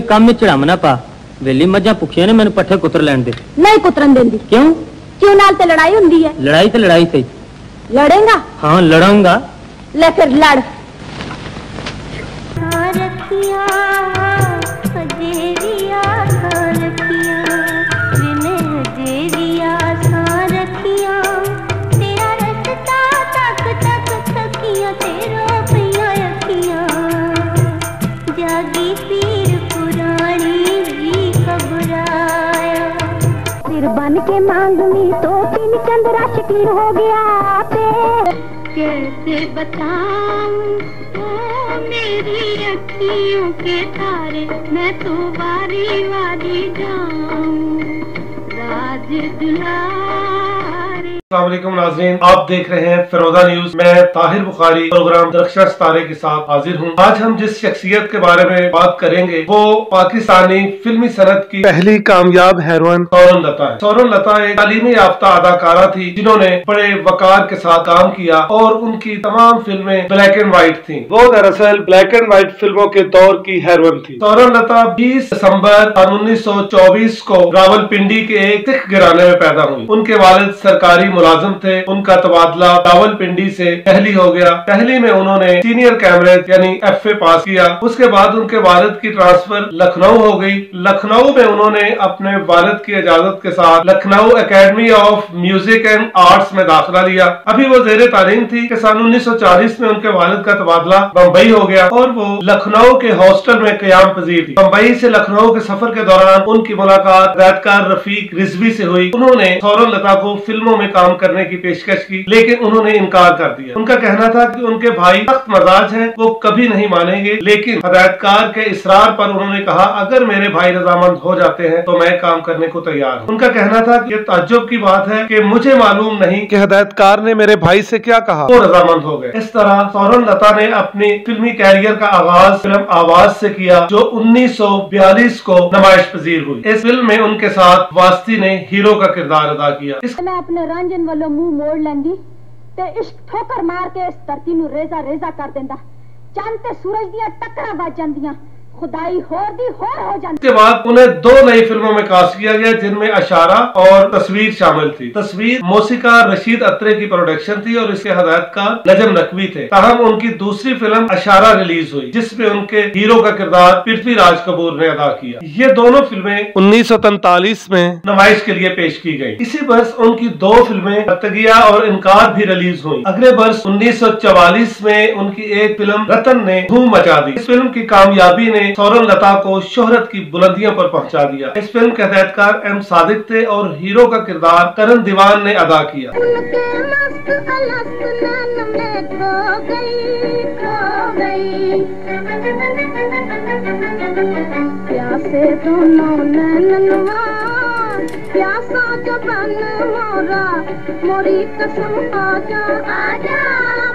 ਕੰਮ ਵਿੱਚ ਝੜਮ ਨਾ ਪਾ ਵੇਲੀ ਮੱਝਾਂ ਭੁੱਖੀਆਂ ਨੇ ਮੈਨੂੰ ਪੱਠੇ ਕੁੱਤਰ ਲੈਣ ਦੇ ਨਹੀਂ ਕੁਤਰਨ ਦਿੰਦੀ ਕਿਉਂ ਕਿਉਂ ਨਾਲ ਤੇ ਲੜਾਈ ਹੁੰਦੀ ਹੈ ਲੜਾਈ ਤੇ ਲੜਾਈ ਸਹੀ ਲੜੇਗਾ ਹਾਂ ਲੜਾਂਗਾ ਲੈ ਫਿਰ ਲੜ चंद्रा शकीर हो गया पे कैसे बताऊँ? तो मेरी अखियों के तारे, मैं तो बारी वाली जाऊँ। राज दुलारे नाजरीन, आप देख रहे हैं फिरोजा न्यूज़। मैं ताहिर बुखारी, प्रोग्राम दरख्शा सितारे के साथ हाजिर हूँ। आज हम जिस शख्सियत के बारे में बात करेंगे, वो पाकिस्तानी फिल्मी सनत की पहली कामयाब हेरोइन सौरन लता है। सौरन लता एक तालीमी याफ्ता अदाकारा थी, जिन्होंने बड़े वकार के साथ काम किया और उनकी तमाम फ़िल्में ब्लैक एंड व्हाइट थी। वो दरअसल ब्लैक एंड व्हाइट फ़िल्मों के दौर की हेरोइन थी। सौरन लता 20 दिसंबर सन 1924 को रावलपिंडी के एक सिख घराने में पैदा हुई। उनके वालिद सरकारी मुलाजिम थे, उनका तबादला रावलपिंडी से पहली हो गया। पहली में उन्होंने सीनियर कैमरेज यानी एफए पास किया। उसके बाद उनके वालद की ट्रांसफ़र लखनऊ हो गई। लखनऊ में उन्होंने अपने वालद की इजाज़त के साथ Lucknow academy of music and arts में दाखिला लिया। अभी वो जेर तालीम थी कि सन 1940 में उनके वालद का तबादला बम्बई हो गया और वो लखनऊ के हॉस्टल में क्याम पजीर थी। बम्बई से लखनऊ के सफ़र के दौरान उनकी मुलाकात रैदकार रफीक रिजवी से हुई। उन्होंने सौरन लता को फ़िल्मों में काम काम करने की पेशकश की, लेकिन उन्होंने इनकार कर दिया। उनका कहना था कि उनके भाई सख्त मजाज है, वो कभी नहीं मानेंगे, लेकिन हदायतकार के इसरार पर उन्होंने कहा, अगर मेरे भाई रजामंद हो जाते हैं तो मैं काम करने को तैयार हूँ। उनका कहना था ये ताजुब की बात है की मुझे मालूम नहीं की हदायतकार ने मेरे भाई ऐसी क्या कहा। वो रजामंद हो गए। इस तरह सौरन लता ने अपने फिल्मी कैरियर का आगाज़ फ़िल्म आवाज़ ऐसी किया, जो उन्नीस सौ बयालीस को नमाइश पजीर हुई। इस फ़िल्म में उनके साथ वास्ती ने हीरो का किरदार अदा किया। इस... मैं अपने रंजन ਰਾਂਝਨ ਵੱਲੋਂ ਮੂੰਹ ਮੋੜ ਲੈਂਦੀ ਤੇ ਇਸ਼ਕ ਠੋਕਰ ਮਾਰ ਕੇ ਇਸ ਧਰਤੀ ਨੂੰ ਰੇਜ਼ਾ ਰੇਜ਼ਾ ਕਰ ਦਿੰਦਾ ਚੰਦ ਤੇ ਸੂਰਜ ਦੀਆਂ ਟੱਕਰਾਂ ਵੱਜ ਜਾਂਦੀਆਂ खुदाई दी हो इसके बाद उन्हें दो नई फ़िल्मों में कास्ट किया गया, जिनमें अशारा और तस्वीर शामिल थी। तस्वीर मौसिका रशीद अत्रे की प्रोडक्शन थी और इसके हदायतकार नजम नकवी थे। ताहम उनकी दूसरी फ़िल्म अशारा रिलीज़ हुई, जिसमें उनके हीरो का किरदार पृथ्वीराज कपूर ने अदा किया। ये दोनों फ़िल्में उन्नीस में नुमाइश के लिए पेश की गई इसी वर्ष उनकी दो फ़िल्में रतगिया और इनकार भी रिलीज़ हुई। अगले वर्ष 1944 में उनकी एक फ़िल्म रतन ने धूम मचा दी। इस फ़िल्म की कामयाबी ने सौरन लता को शोहरत की बुलंदियों पर पहुँचा दिया। इस फ़िल्म के हदायतकार एम सादिक थे और हीरो का किरदार करण दीवान ने अदा किया। प्यासे दोनों नैनवा प्यासा जबन मोरा मोरी कसम आजा। आजा।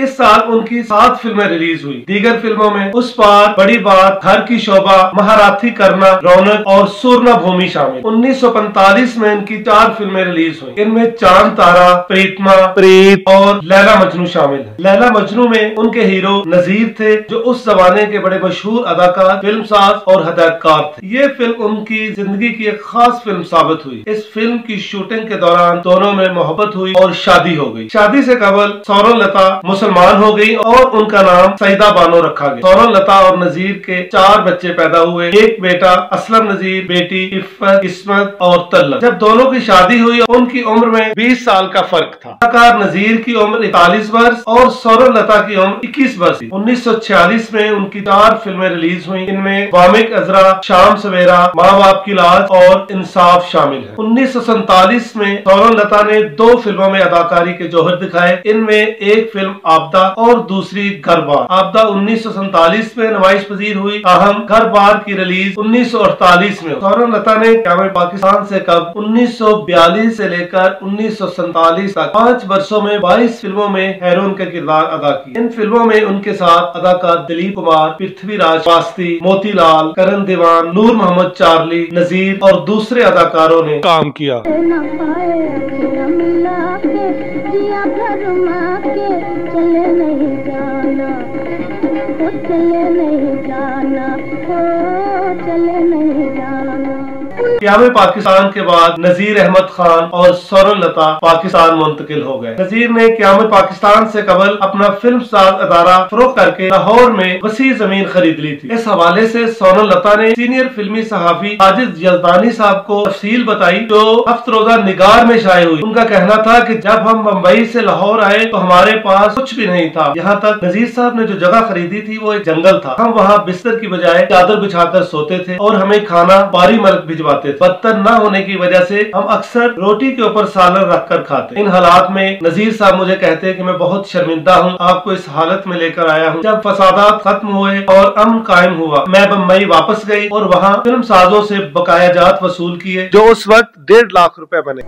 इस साल उनकी सात फ़िल्में रिलीज़ हुई। दीगर फ़िल्मों में उस पार बड़ी बात घर की शोभा महाराथी करना, रौनक और सूरना भूमि शामिल। 1945 में इनकी चार फ़िल्में रिलीज़ हुई। इनमें चाँद तारा प्रीतमा प्रीत और लैला मजनू शामिल है। लैला मजनू में उनके हीरो नजीर थे, जो उस जमाने के बड़े मशहूर अदाकार, फ़िल्म साज और हदायतकार थे। ये फ़िल्म उनकी ज़िंदगी की एक खास फ़िल्म साबित हुई। इस फ़िल्म की शूटिंग के दौरान दोनों में मोहब्बत हुई और शादी हो गई। शादी से कबल सौरन लता मुसलमान हो गई और उनका नाम सईदा बानो रखा गया। सौरन लता और नजीर के चार बच्चे पैदा हुए। एक बेटा असलम नजीर, बेटी इफ्फत किस्मत और तल्लक जब दोनों की शादी हुई, उनकी उम्र में 20 साल का फ़र्क था। अदाकार नजीर की उम्र इकतालीस वर्ष और सौरन लता की उम्र 21 वर्ष थी। 1946 में उनकी चार फ़िल्में रिलीज़ हुई। इनमें वामिक अजरा, शाम सवेरा, माँ बाप की लाज और इंसाफ शामिल है। उन्नीस में सौरन लता ने दो फ़िल्मों में अदाकारी के जौहर दिखाए। इनमें एक फ़िल्म आपदा और दूसरी घर बार। आपदा उन्नीस में नुमाइश पजीर हुई। अहम घर बार की रिलीज़ 1948 में सौरन लता ने क्या पाकिस्तान से कब 1942 से लेकर उन्नीस तक पाँच वर्षों में 22 फ़िल्मों में हेरोइन का किरदार अदा किया। इन फ़िल्मों में उनके साथ अदाकार दिलीप कुमार पृथ्वीराज वास्ती मोतीलाल करण दीवान नूर मोहम्मद चार्ली नजीर और दूसरे अदाकारों ने काम किया। न घर माँ के चले नहीं जाना। चले नहीं जाना। हो चले नहीं क्याम पाकिस्तान के बाद नजीर अहमद खान और सोनल लता पाकिस्तान मुंतकिल हो गए। नजीर ने क्याम पाकिस्तान से कबल अपना फ़िल्म साज अदारा फरोख करके लाहौर में वसी ज़मीन खरीद ली थी। इस हवाले से सोनल लता ने सीनियर फिल्मी सहाफी साजिद जलदानी साहब को तफसील बताई, जो हफ्त रोजा निगार में शाये हुई। उनका कहना था की जब हम मुंबई से लाहौर आए तो हमारे पास कुछ भी नहीं था। यहाँ तक नजीर साहब ने जो जगह खरीदी थी, वो एक जंगल था। हम वहाँ बिस्तर की बजाय चादर बिछाकर सोते थे और हमें खाना बारी मलक भिजवाते थे। बदतर न होने की वजह से हम अक्सर रोटी के ऊपर सालन रख कर खाते इन हालात में नजीर साहब मुझे कहते हैं कि मैं बहुत शर्मिंदा हूँ। आपको इस हालत में लेकर आया हूँ। जब फसादात खत्म हुए और अमन कायम हुआ, मैं बम्बई वापस गई और वहाँ फ़िल्म साजों से बकाया जात वसूल किए, जो उस वक्त डेढ़ लाख रुपए बने।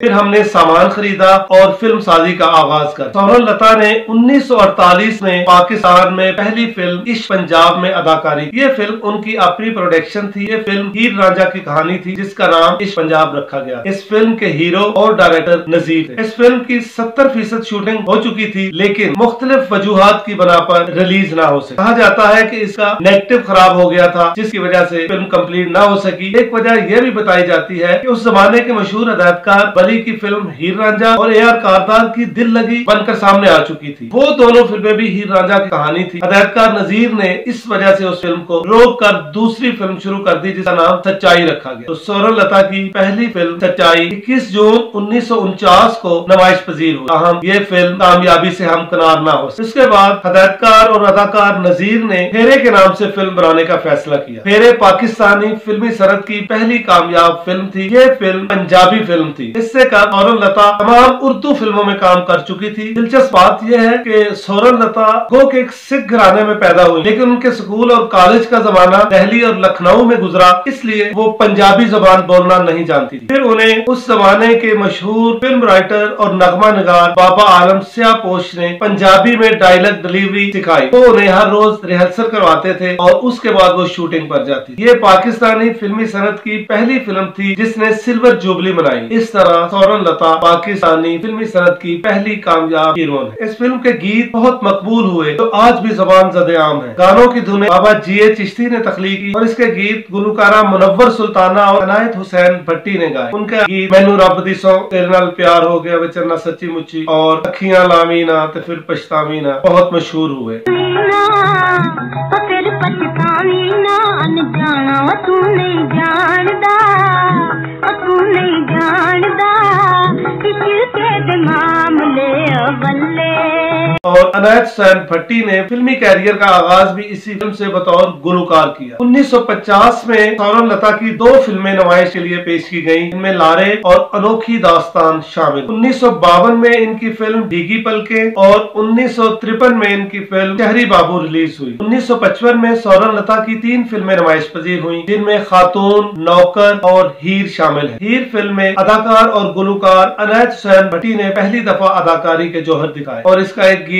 फिर हमने सामान खरीदा और फ़िल्म साजी का आगाज़ कर। सोनल लता ने 1948 में पाकिस्तान में पहली फ़िल्म इश्क पंजाब में अदाकारी ये फ़िल्म उनकी अपनी प्रोडक्शन थी। ये फ़िल्म हीर रांझा की कहानी थी, जिसका नाम इश्क पंजाब रखा गया। इस फ़िल्म के हीरो और डायरेक्टर नजीर थे। इस फ़िल्म की 70 फ़ीसद शूटिंग हो चुकी थी, लेकिन मुख्तलिफ़ वजूहत की बना पर रिलीज़ ना हो सके। कहा जाता है की इसका नेगेटिव खराब हो गया था, जिसकी वजह से फ़िल्म कंप्लीट ना हो सकी। एक वजह यह भी बताई जाती है की उस जमाने के मशहूर हदायतकार बली की फ़िल्म हीर रांझा और ए आर कारदार की दिल लगी बनकर सामने आ चुकी थी। वो दोनों फ़िल्में भी हीर रांझा की कहानी थी। हदायतकार नजीर ने इस वजह से उस फ़िल्म को रोक कर दूसरी फ़िल्म शुरू कर दी, जिसका नाम सच्चाई रखा गया। तो सोरल लता की पहली फ़िल्म सच्चाई 21 जून उन्नीस सौ उनचास को नमाइश पजीर हुई। ताहम ये फ़िल्म कामयाबी से हम कनार ना हो इसके बाद हदायतकार और अदाकार नजीर ने फेरे के नाम से फ़िल्म बनाने का फैसला किया। फेरे पाकिस्तानी फिल्मी सरहद की पहली कामयाब फ़िल्म थी। ये फ़िल्म पंजाबी फ़िल्म थी। इससे कब सोरल लता तमाम उर्दू फ़िल्मों में काम कर चुकी थी। दिलचस्प बात यह है कि सोरल लता गो के एक सिख घराने में पैदा हुई, लेकिन उनके स्कूल और कॉलेज का जमाना दिल्ली और लखनऊ में गुजरा, इसलिए वो पंजाबी जबान बोलना नहीं जानती थी। फिर उन्हें उस जमाने के मशहूर फ़िल्म राइटर और नगमा नगार बाबा आलम सिया पोश ने पंजाबी में डायलॉग डिलीवरी सिखाई। वो उन्हें हर रोज रिहर्सल करवाते थे और उसके बाद वो शूटिंग पर जाती ये पाकिस्तानी फिल्मी सनत की पहली फ़िल्म थी जिसने सिल्वर जुबली मनाई। इस तरह सौरन लता पाकिस्तानी फिल्मी सनत की पहली कामयाब हीरोइन है इस फ़िल्म के गीत बहुत मकबूल हुए, जो आज भी जबान जदे आम है। गानों की धुने बाबा जी ए चिश्ती ने तख्लीक की और इसके गीत गुलकारा मुनव्वर सुल्ताना और अनायत हुसैन भट्टी ने गाए। उनका गीत, मैनू रब दी तेरे नाल प्यार हो गया विचरना सच्ची मुच्ची और अखियाँ लामी ना ते फिर पछतावी ना। बहुत मशहूर हुए। तू तू दे मामले ओ बल्ले। और अनायत हुसैन भट्टी ने फिल्मी कैरियर का आगाज़ भी इसी फ़िल्म से बतौर गुलकार किया। 1950 में सौरभ लता की दो फ़िल्में नुमाइश के लिए पेश की गई इनमें लारे और अनोखी दास्तान शामिल। उन्नीस सौ बावन में इनकी फ़िल्म भीगी पलके और उन्नीस सौ तिरपन में इनकी फ़िल्म शहरी बाबू रिलीज़ हुई। 1955 में सौरभ लता की तीन फ़िल्में नमाइश पजीर हुई, जिनमें खातून, नौकर और हीर शामिल है। हीर फ़िल्म में अदाकार और गुलकार अनायत हुसैन भट्टी ने पहली दफ़ा अदाकारी के जौहर दिखाए और इसका एक गीत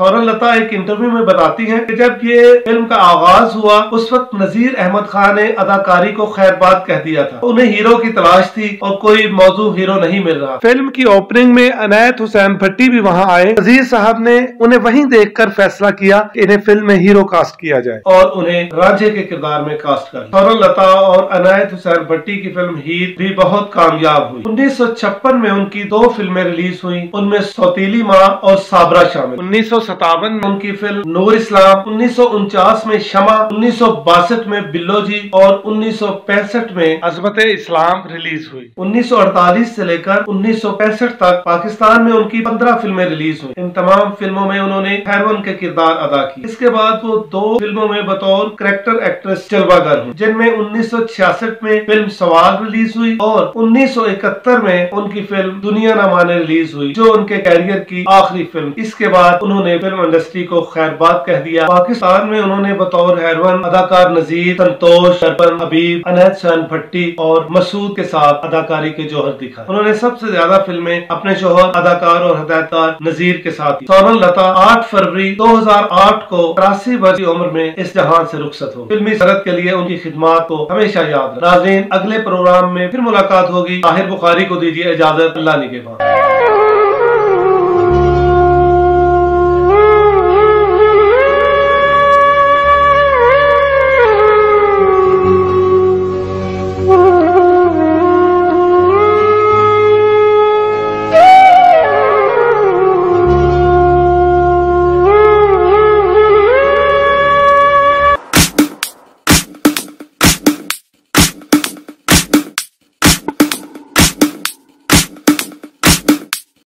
सौरभ लता एक इंटरव्यू में बताती हैं कि जब ये फ़िल्म का आगाज़ हुआ, उस वक्त नजीर अहमद खान ने अदाकारी को खैरबाद कह दिया था। उन्हें हीरो की तलाश थी और कोई मौजू हीरो नहीं मिल रहा। फ़िल्म की ओपनिंग में अनायत हुसैन भट्टी भी वहाँ आए। नजीर साहब ने उन्हें वहीं देखकर फैसला किया इन्हें फ़िल्म में हीरो कास्ट किया जाए और उन्हें रांझे के किरदार में कास्ट कर सौरभ लता और अनायत हुसैन भट्टी की फ़िल्म हीर भी बहुत कामयाब हुई। उन्नीस सौ छप्पन में उनकी दो फ़िल्में रिलीज़ हुई। उनमें सौतीली माँ और साबरा शामिल। उन्नीस में उनकी फ़िल्म नूर इस्लाम उन्नीस सौ उनचास में शमा, उन्नीस सौ बासठ में बिल्लोजी और उन्नीस सौ पैंसठ में अजमत इस्लाम रिलीज़ हुई। 1948 से लेकर उन्नीस सौ पैंसठ तक पाकिस्तान में उनकी 15 फ़िल्में रिलीज़ हुई। इन तमाम फ़िल्मों में उन्होंने खैरवन के किरदार अदा किए। इसके बाद वो दो फ़िल्मों में बतौर करेक्टर एक्ट्रेस जलवागर हुई, जिनमें उन्नीस सौ छियासठ में फ़िल्म सवाल रिलीज़ हुई और उन्नीस सौ इकहत्तर में उनकी फ़िल्म दुनिया न रिलीज़ हुई, जो उनके कैरियर की आखिरी फ़िल्म। इसके बाद उन्होंने फ़िल्म इंडस्ट्री को खैरबाद कह दिया। पाकिस्तान में उन्होंने बतौर हैरवन अदाकार नजीर संतोष शरपन हबीब अनहद शन भट्टी और मसूद के साथ अदाकारी के जोहर दिखा उन्होंने सबसे ज़्यादा फ़िल्में अपने शोहर अदाकार और हदायतकार नजीर के साथ सोनल लता आठ फरवरी दो हज़ार आठ को तिरासी वर्ष की उम्र में इस जहान से रुखसत हो फिल्मी सरत के लिए उनकी खिदमात को हमेशा याद नाजीन अगले प्रोग्राम में फिर मुलाकात होगी। ताहिर बुखारी को दीजिए इजाज़त। अल्लाह बाद